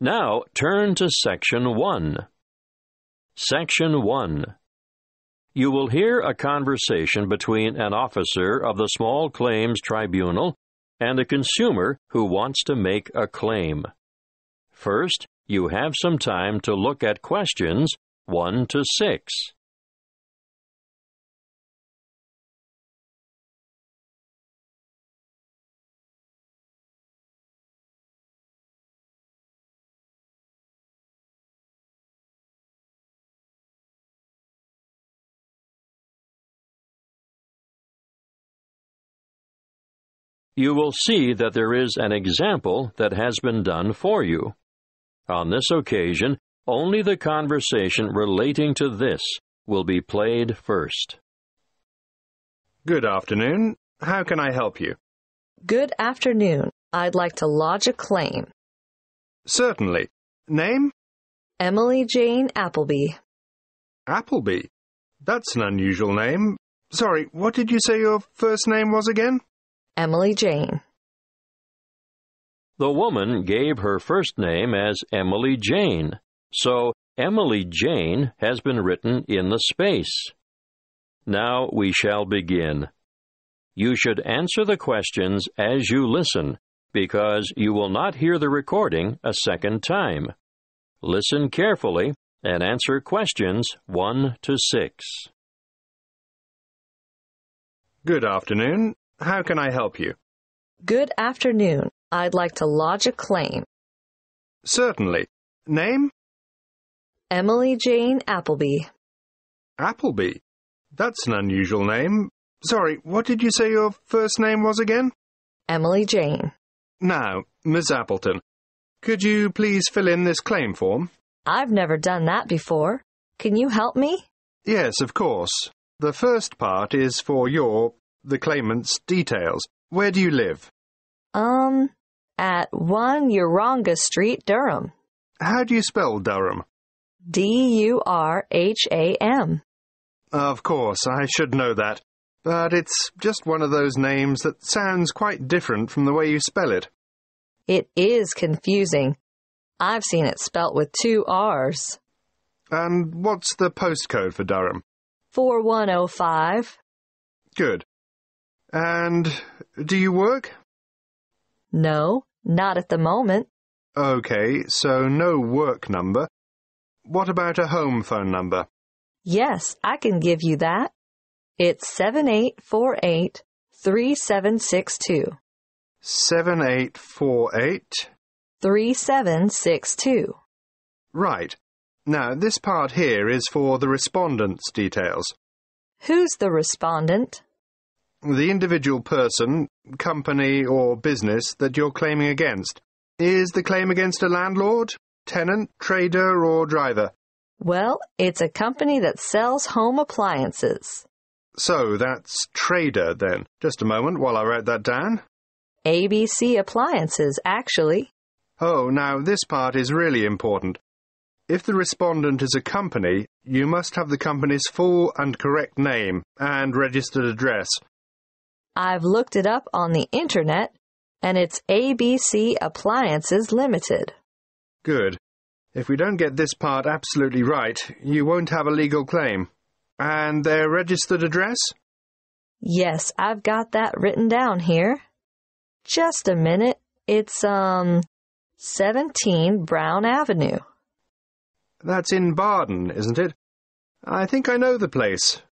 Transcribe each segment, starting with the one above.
Now turn to Section 1. Section 1. You will hear a conversation between an officer of the Small Claims Tribunal and a consumer who wants to make a claim. First, you have some time to look at questions 1 to 6. You will see that there is an example that has been done for you. On this occasion, only the conversation relating to this will be played first. Good afternoon. How can I help you? Good afternoon. I'd like to lodge a claim. Certainly. Name? Emily Jane Appleby. Appleby. That's an unusual name. Sorry, what did you say your first name was again? Emily Jane. The woman gave her first name as Emily Jane, so Emily Jane has been written in the space. Now we shall begin. You should answer the questions as you listen, because you will not hear the recording a second time. Listen carefully and answer questions 1 to 6. Good afternoon. How can I help you? Good afternoon. I'd like to lodge a claim. Certainly. Name? Emily Jane Appleby. Appleby. That's an unusual name. Sorry, what did you say your first name was again? Emily Jane. Now, Miss Appleton, could you please fill in this claim form? I've never done that before. Can you help me? Yes, of course. The first part is for your, the claimant's, details. Where do you live? Um, at 1 Uranga Street, Durham. How do you spell Durham? D U R H A M. Of course, I should know that. But it's just one of those names that sounds quite different from the way you spell it. It is confusing. I've seen it spelt with two R's. And what's the postcode for Durham? 4105. Good. And do you work? No, not at the moment. Okay, so no work number. What about a home phone number? Yes, I can give you that. It's 7848 3762. 7848. 3762. Right. Now, this part here is for the respondent's details. Who's the respondent? The individual person, company, or business that you're claiming against. Is the claim against a landlord, tenant, trader, or driver? Well, it's a company that sells home appliances. So that's trader then. Just a moment while I write that down. ABC Appliances, actually. Oh, now this part is really important. If the respondent is a company, you must have the company's full and correct name and registered address. I've looked it up on the internet, and it's ABC Appliances Limited. Good. If we don't get this part absolutely right, you won't have a legal claim. And their registered address? Yes, I've got that written down here. Just a minute. It's, um, 17 Brown Avenue. That's in Bardon, isn't it? I think I know the place.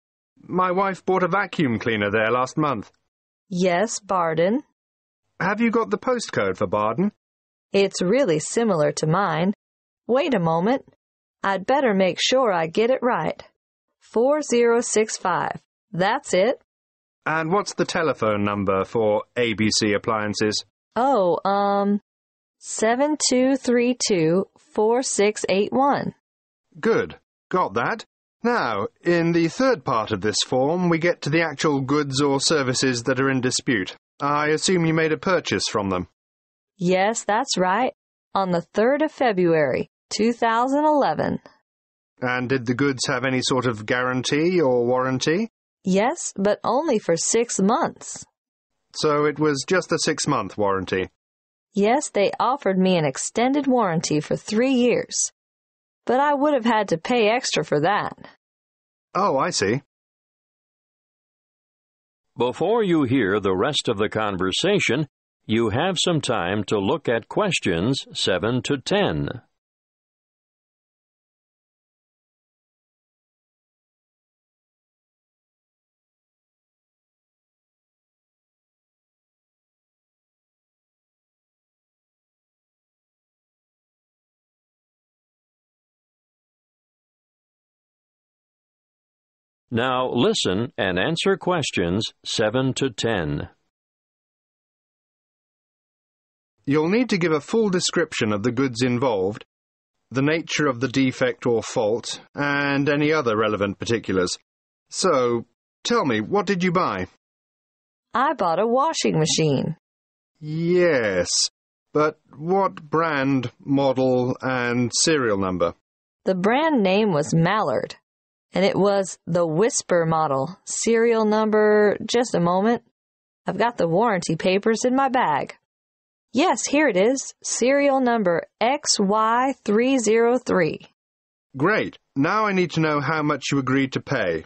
My wife bought a vacuum cleaner there last month. Yes, Bardon. Have you got the postcode for Bardon? It's really similar to mine. Wait a moment. I'd better make sure I get it right. 4065. That's it. And what's the telephone number for ABC Appliances? Oh, um, 7232 4681. Good. Got that. Now, in the third part of this form, we get to the actual goods or services that are in dispute. I assume you made a purchase from them. Yes, that's right. On the 3rd of February, 2011. And did the goods have any sort of guarantee or warranty? Yes, but only for six months. So it was just a six month warranty. Yes, they offered me an extended warranty for three years. But I would have had to pay extra for that. Oh, I see. Before you hear the rest of the conversation, you have some time to look at questions 7 to 10. Now listen and answer questions 7 to 10. You'll need to give a full description of the goods involved, the nature of the defect or fault, and any other relevant particulars. So, tell me, what did you buy? I bought a washing machine. Yes, but what brand, model, and serial number? The brand name was Mallard, and it was the Whisper model. Serial number, just a moment. I've got the warranty papers in my bag. Yes, here it is. Serial number XY303. Great. Now I need to know how much you agreed to pay.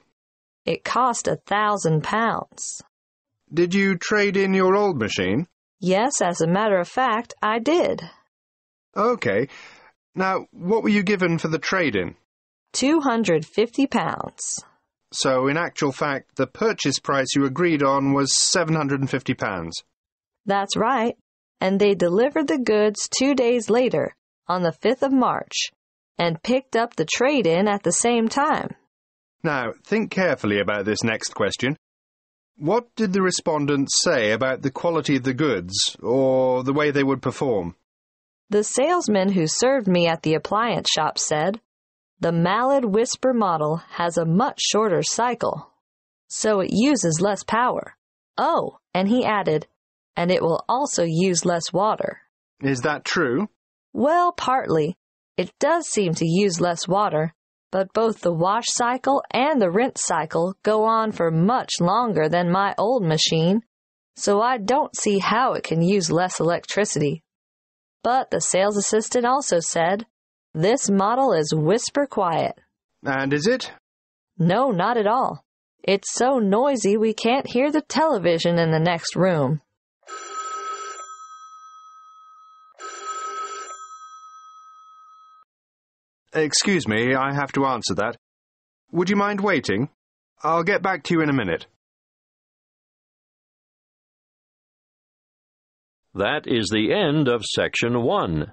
It cost a thousand pounds. Did you trade in your old machine? Yes, as a matter of fact, I did. Okay. Now, what were you given for the trade in? Two hundred fifty pounds. So, in actual fact, the purchase price you agreed on was £750. That's right. And they delivered the goods two days later, on the 5th of March, and picked up the trade in at the same time. Now, think carefully about this next question. What did the respondents say about the quality of the goods, or the way they would perform? The salesman who served me at the appliance shop said, The Mallard Whisper model has a much shorter cycle, so it uses less power. Oh, and he added, and it will also use less water. Is that true? Well, partly. It does seem to use less water, but both the wash cycle and the rinse cycle go on for much longer than my old machine, so I don't see how it can use less electricity. But the sales assistant also said, This model is whisper quiet. And is it? No, not at all. It's so noisy we can't hear the television in the next room. Excuse me, I have to answer that. Would you mind waiting? I'll get back to you in a minute. That is the end of section 1.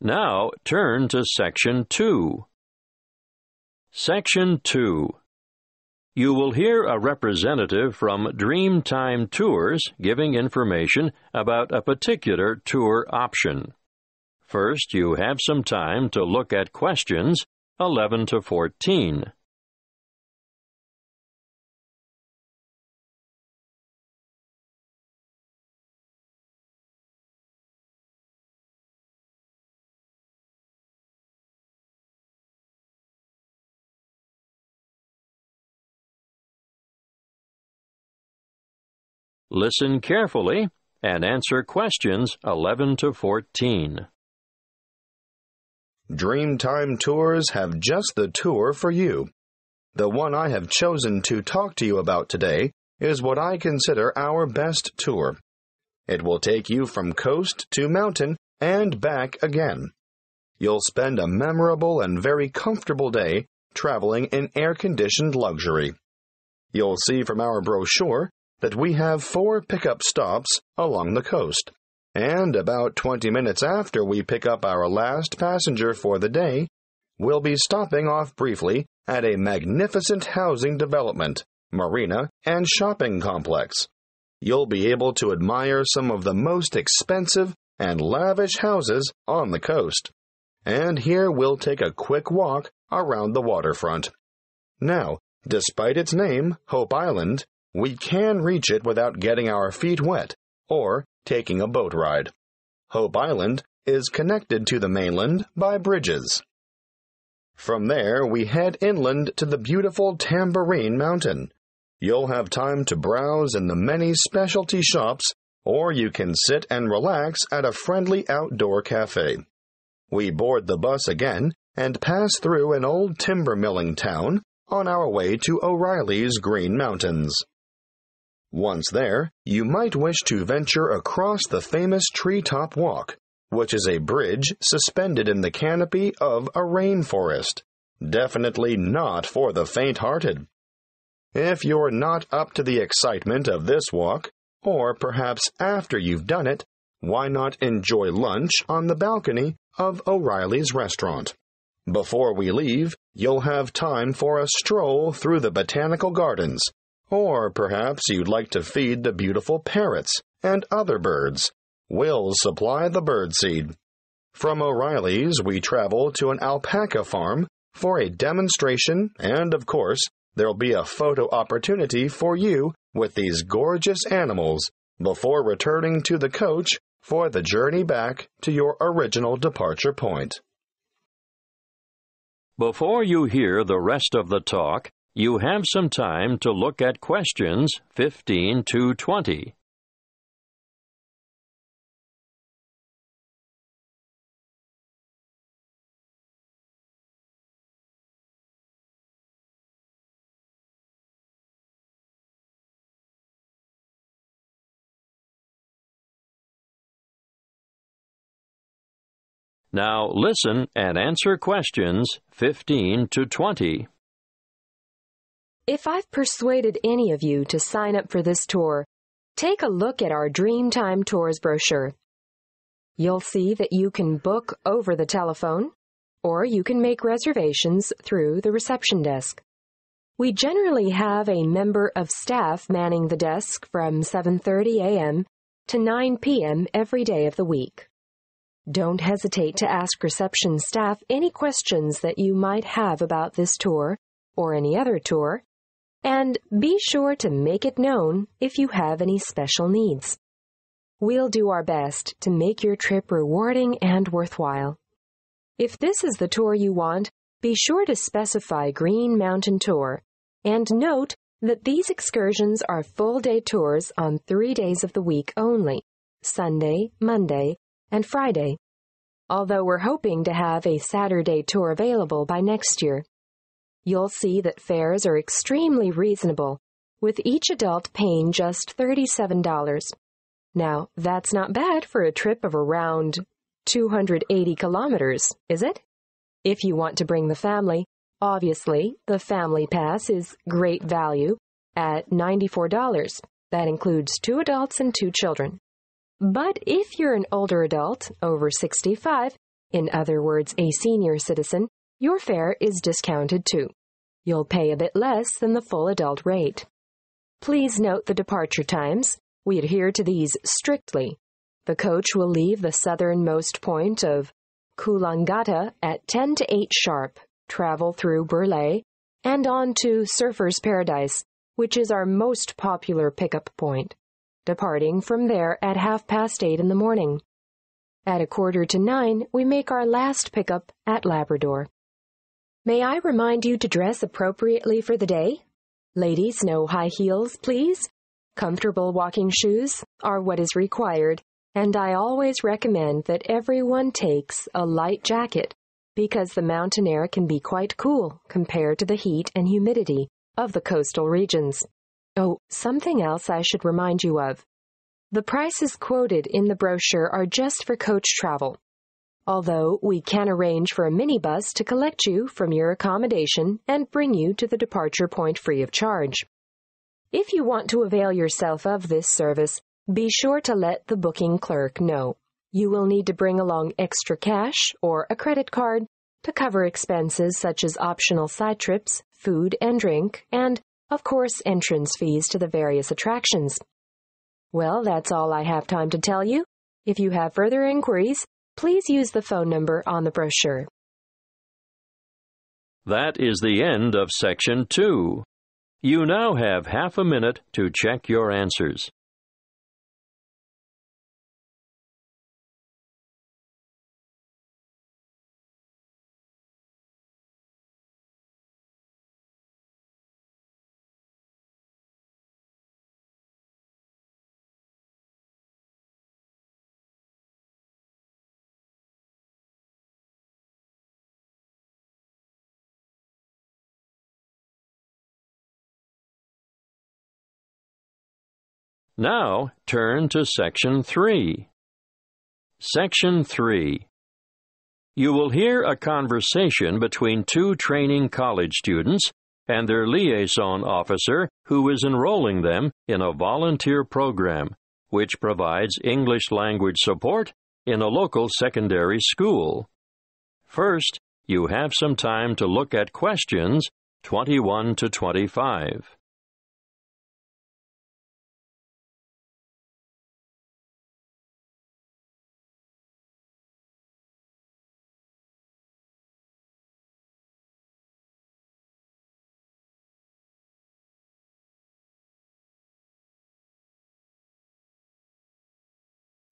Now turn to Section 2. Section 2. You will hear a representative from Dreamtime Tours giving information about a particular tour option. First, you have some time to look at questions 11 to 14. Listen carefully and answer questions 11 to 14. Dreamtime Tours have just the tour for you. The one I have chosen to talk to you about today is what I consider our best tour. It will take you from coast to mountain and back again. You'll spend a memorable and very comfortable day traveling in air conditioned luxury. You'll see from our brochure that we have four pickup stops along the coast. And about 20 minutes after we pick up our last passenger for the day, we'll be stopping off briefly at a magnificent housing development, marina, and shopping complex. You'll be able to admire some of the most expensive and lavish houses on the coast. And here we'll take a quick walk around the waterfront. Now, despite its name, Hope Island, we can reach it without getting our feet wet or taking a boat ride. Hope Island is connected to the mainland by bridges. From there, we head inland to the beautiful Tamborine Mountain. You'll have time to browse in the many specialty shops, or you can sit and relax at a friendly outdoor cafe. We board the bus again and pass through an old timber milling town on our way to O'Reilly's Green Mountains. Once there, you might wish to venture across the famous Treetop Walk, which is a bridge suspended in the canopy of a rainforest. Definitely not for the faint hearted. If you're not up to the excitement of this walk, or perhaps after you've done it, why not enjoy lunch on the balcony of O'Reilly's restaurant? Before we leave, you'll have time for a stroll through the botanical gardens, or perhaps you'd like to feed the beautiful parrots and other birds. We'll supply the bird seed. From O'Reilly's, we travel to an alpaca farm for a demonstration, and of course, there'll be a photo opportunity for you with these gorgeous animals before returning to the coach for the journey back to your original departure point. Before you hear the rest of the talk, you have some time to look at questions 15 to 20. Now listen and answer questions 15 to 20. If I've persuaded any of you to sign up for this tour, take a look at our Dreamtime Tours brochure. You'll see that you can book over the telephone, or you can make reservations through the reception desk. We generally have a member of staff manning the desk from 7:30 a.m. to 9 p.m. every day of the week. Don't hesitate to ask reception staff any questions that you might have about this tour or any other tour, and be sure to make it known if you have any special needs. We'll do our best to make your trip rewarding and worthwhile. If this is the tour you want, be sure to specify Green Mountain Tour and note that these excursions are full day tours on three days of the week only Sunday, Monday, and Friday, although we're hoping to have a Saturday tour available by next year. You'll see that fares are extremely reasonable, with each adult paying just $37. Now, that's not bad for a trip of around 280 kilometers, is it? If you want to bring the family, obviously, the Family Pass is great value at $94. That includes two adults and two children. But if you're an older adult, over 65, in other words, a senior citizen, your fare is discounted too. You'll pay a bit less than the full adult rate. Please note the departure times. We adhere to these strictly. The coach will leave the southernmost point of Coolangatta at 10 to 8 sharp, travel through Burleigh, and on to Surfer's Paradise, which is our most popular pickup point departing from there at half past eight in the morning. At a quarter to nine, we make our last pickup at Labrador. May I remind you to dress appropriately for the day? Ladies, no high heels, please. Comfortable walking shoes are what is required, and I always recommend that everyone takes a light jacket because the mountain air can be quite cool compared to the heat and humidity of the coastal regions. Oh, something else I should remind you of. The prices quoted in the brochure are just for coach travel. Although we can arrange for a minibus to collect you from your accommodation and bring you to the departure point free of charge. If you want to avail yourself of this service, be sure to let the booking clerk know. You will need to bring along extra cash or a credit card to cover expenses such as optional side trips, food and drink, and, of course, entrance fees to the various attractions. Well, that's all I have time to tell you. If you have further inquiries, please use the phone number on the brochure. That is the end of Section 2. You now have half a minute to check your answers. Now turn to Section 3. Section 3. You will hear a conversation between two training college students and their liaison officer who is enrolling them in a volunteer program which provides English language support in a local secondary school. First, you have some time to look at questions 21 to 25.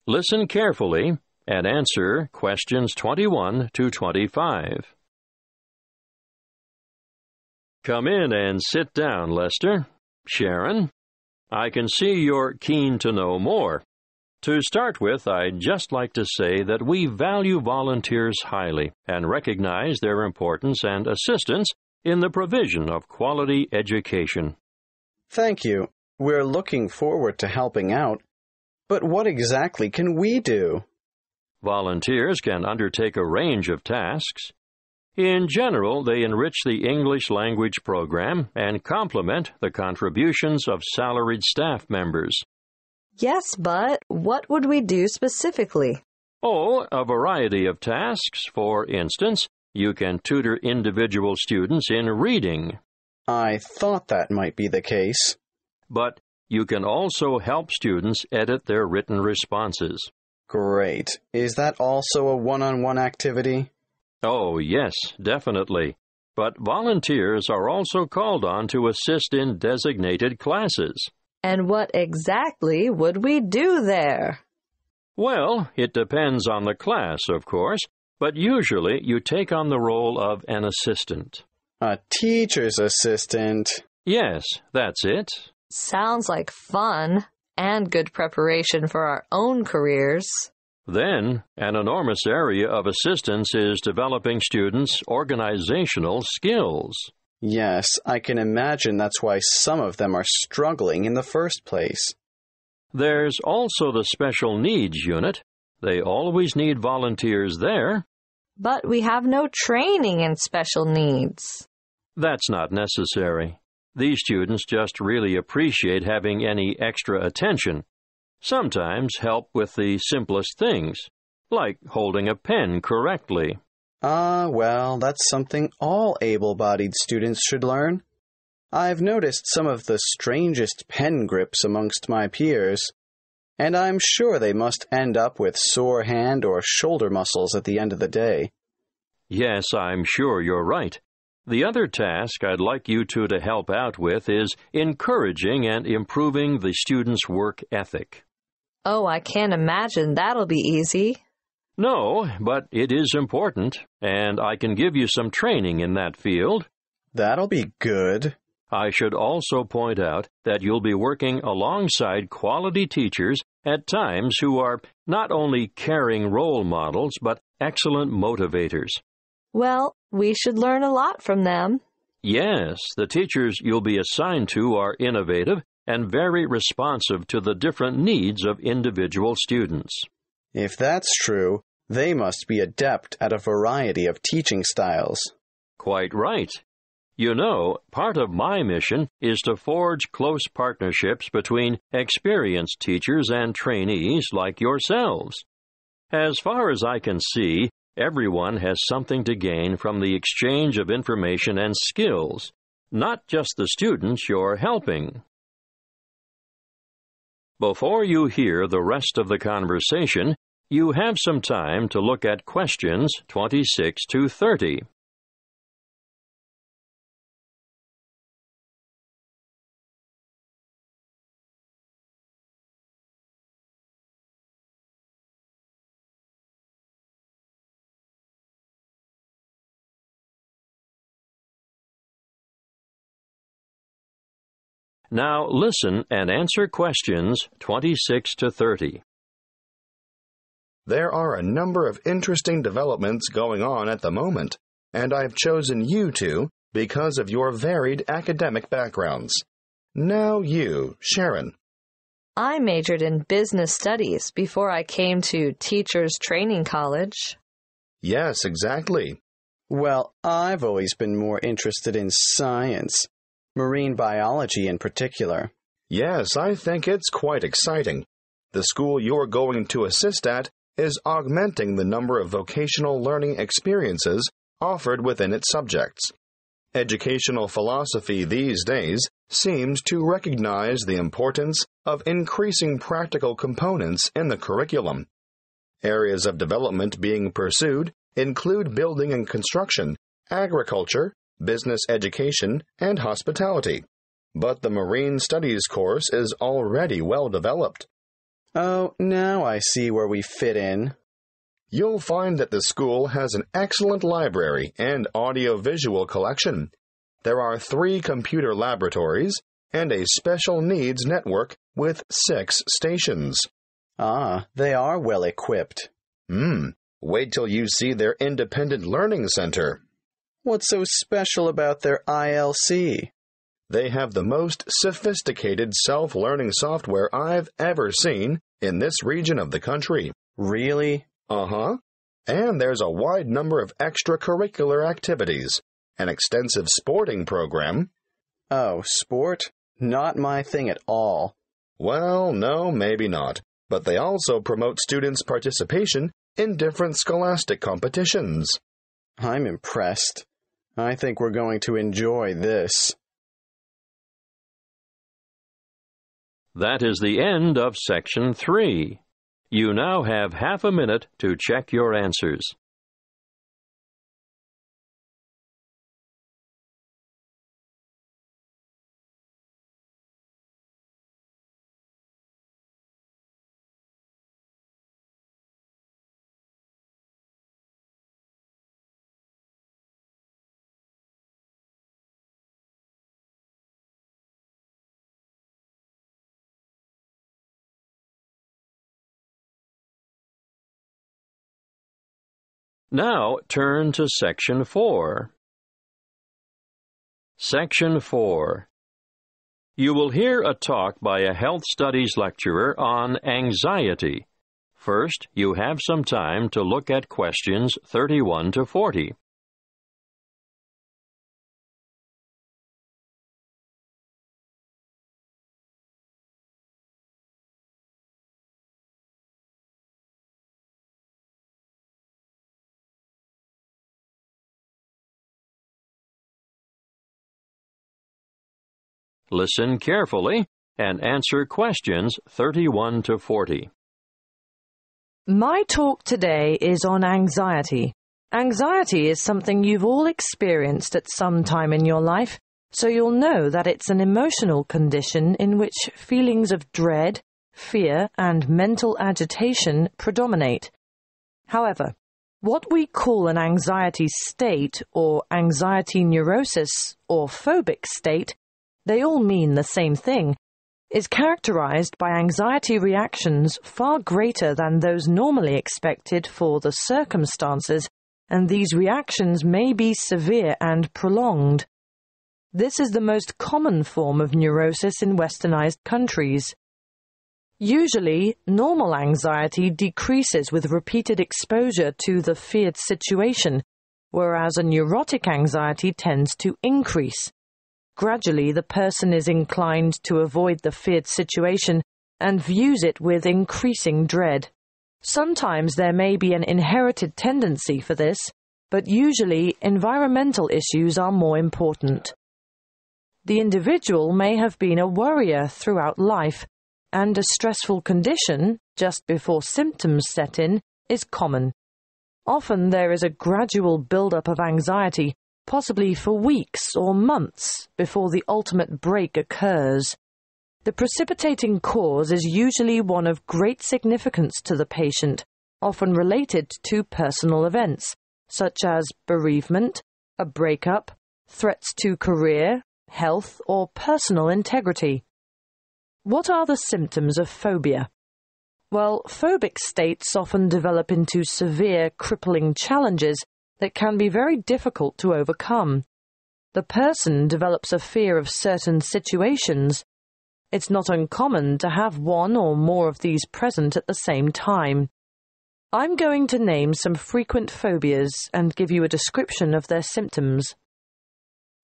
Listen carefully and answer questions 21 to 25. Come in and sit down, Lester. Sharon, I can see you're keen to know more. To start with, I'd just like to say that we value volunteers highly and recognize their importance and assistance in the provision of quality education. Thank you. We're looking forward to helping out but what exactly can we do? Volunteers can undertake a range of tasks. In general, they enrich the English language program and complement the contributions of salaried staff members. Yes, but what would we do specifically? Oh, a variety of tasks. For instance, you can tutor individual students in reading. I thought that might be the case. But you can also help students edit their written responses. Great. Is that also a one on one activity? Oh, yes, definitely. But volunteers are also called on to assist in designated classes. And what exactly would we do there? Well, it depends on the class, of course, but usually you take on the role of an assistant. A teacher's assistant? Yes, that's it. Sounds like fun and good preparation for our own careers. Then, an enormous area of assistance is developing students' organizational skills. Yes, I can imagine that's why some of them are struggling in the first place. There's also the special needs unit. They always need volunteers there. But we have no training in special needs. That's not necessary. These students just really appreciate having any extra attention. Sometimes help with the simplest things, like holding a pen correctly. Ah, uh, well, that's something all able bodied students should learn. I've noticed some of the strangest pen grips amongst my peers, and I'm sure they must end up with sore hand or shoulder muscles at the end of the day. Yes, I'm sure you're right. The other task I'd like you two to help out with is encouraging and improving the student's work ethic. Oh, I can't imagine that'll be easy. No, but it is important, and I can give you some training in that field. That'll be good. I should also point out that you'll be working alongside quality teachers at times who are not only caring role models, but excellent motivators. Well, we should learn a lot from them. Yes, the teachers you'll be assigned to are innovative and very responsive to the different needs of individual students. If that's true, they must be adept at a variety of teaching styles. Quite right. You know, part of my mission is to forge close partnerships between experienced teachers and trainees like yourselves. As far as I can see, everyone has something to gain from the exchange of information and skills, not just the students you're helping. Before you hear the rest of the conversation, you have some time to look at questions 26 to 30. Now listen and answer questions 26 to 30. There are a number of interesting developments going on at the moment, and I've chosen you two because of your varied academic backgrounds. Now you, Sharon. I majored in business studies before I came to Teachers Training College. Yes, exactly. Well, I've always been more interested in science, marine biology in particular. Yes, I think it's quite exciting. The school you're going to assist at is augmenting the number of vocational learning experiences offered within its subjects. Educational philosophy these days seems to recognize the importance of increasing practical components in the curriculum. Areas of development being pursued include building and construction, agriculture, business education, and hospitality. But the Marine Studies course is already well developed. Oh, now I see where we fit in. You'll find that the school has an excellent library and audiovisual collection. There are three computer laboratories and a special needs network with six stations. Ah, they are well equipped. Hmm. Wait till you see their independent learning center. What's so special about their ILC? They have the most sophisticated self learning software I've ever seen in this region of the country. Really? Uh huh. And there's a wide number of extracurricular activities, an extensive sporting program. Oh, sport? Not my thing at all. Well, no, maybe not. But they also promote students' participation in different scholastic competitions. I'm impressed. I think we're going to enjoy this. That is the end of section 3. You now have half a minute to check your answers. Now turn to Section 4. Section 4. You will hear a talk by a health studies lecturer on anxiety. First, you have some time to look at questions 31 to 40. Listen carefully and answer questions 31 to 40. My talk today is on anxiety. Anxiety is something you've all experienced at some time in your life, so you'll know that it's an emotional condition in which feelings of dread, fear, and mental agitation predominate. However, what we call an anxiety state or anxiety neurosis or phobic state they all mean the same thing, is characterized by anxiety reactions far greater than those normally expected for the circumstances, and these reactions may be severe and prolonged. This is the most common form of neurosis in westernized countries. Usually, normal anxiety decreases with repeated exposure to the feared situation, whereas a neurotic anxiety tends to increase. Gradually, the person is inclined to avoid the feared situation and views it with increasing dread. Sometimes there may be an inherited tendency for this, but usually environmental issues are more important. The individual may have been a worrier throughout life and a stressful condition just before symptoms set in is common. Often there is a gradual build-up of anxiety, possibly for weeks or months before the ultimate break occurs. The precipitating cause is usually one of great significance to the patient, often related to personal events, such as bereavement, a breakup, threats to career, health, or personal integrity. What are the symptoms of phobia? Well, phobic states often develop into severe, crippling challenges that can be very difficult to overcome. The person develops a fear of certain situations. It's not uncommon to have one or more of these present at the same time. I'm going to name some frequent phobias and give you a description of their symptoms.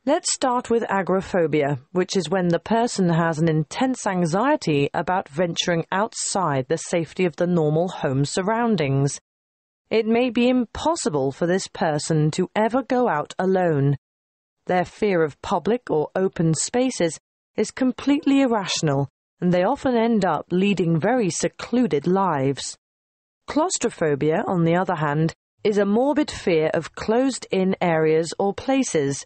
Let's start with agoraphobia, which is when the person has an intense anxiety about venturing outside the safety of the normal home surroundings. It may be impossible for this person to ever go out alone. Their fear of public or open spaces is completely irrational, and they often end up leading very secluded lives. Claustrophobia, on the other hand, is a morbid fear of closed in areas or places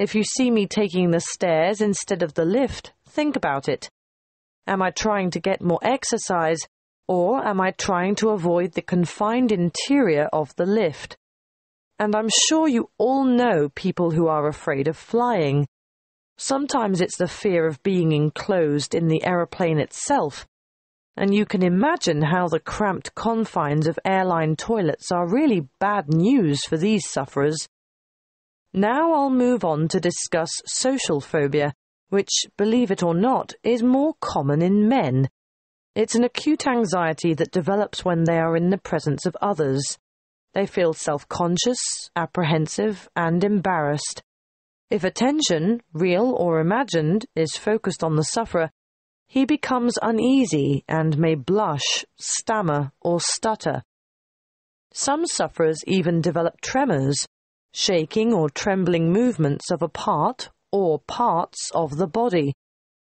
if you see me taking the stairs instead of the lift, think about it. Am I trying to get more exercise, or am I trying to avoid the confined interior of the lift? And I'm sure you all know people who are afraid of flying. Sometimes it's the fear of being enclosed in the aeroplane itself, and you can imagine how the cramped confines of airline toilets are really bad news for these sufferers. Now I'll move on to discuss social phobia, which, believe it or not, is more common in men. It's an acute anxiety that develops when they are in the presence of others. They feel self conscious, apprehensive, and embarrassed. If attention, real or imagined, is focused on the sufferer, he becomes uneasy and may blush, stammer, or stutter. Some sufferers even develop tremors, shaking or trembling movements of a part or parts of the body.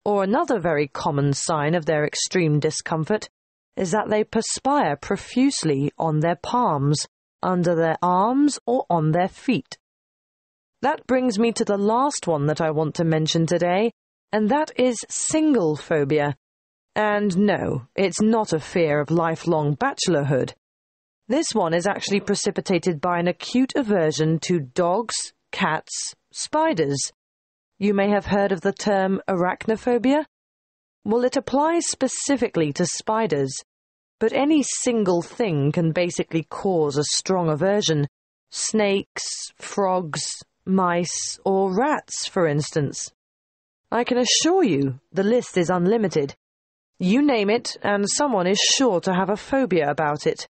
Or another very common sign of their extreme discomfort is that they perspire profusely on their palms, under their arms, or on their feet. That brings me to the last one that I want to mention today, and that is single phobia. And no, it's not a fear of lifelong bachelorhood. This one is actually precipitated by an acute aversion to dogs, cats, spiders. You may have heard of the term arachnophobia. Well, it applies specifically to spiders, but any single thing can basically cause a strong aversion. Snakes, frogs, mice, or rats, for instance. I can assure you the list is unlimited. You name it, and someone is sure to have a phobia about it.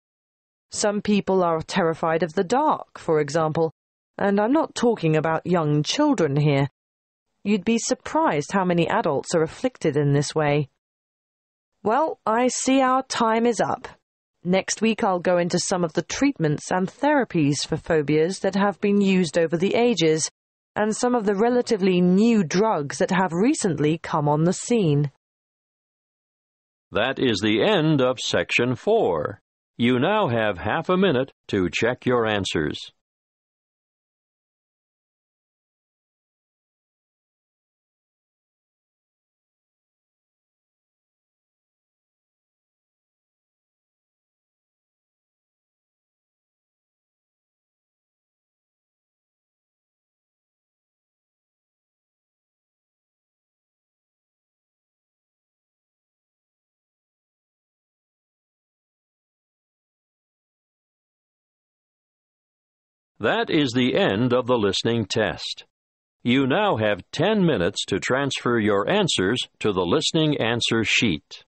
Some people are terrified of the dark, for example, and I'm not talking about young children here. You'd be surprised how many adults are afflicted in this way. Well, I see our time is up. Next week I'll go into some of the treatments and therapies for phobias that have been used over the ages, and some of the relatively new drugs that have recently come on the scene. That is the end of section four. You now have half a minute to check your answers. That is the end of the listening test. You now have 10 minutes to transfer your answers to the listening answer sheet.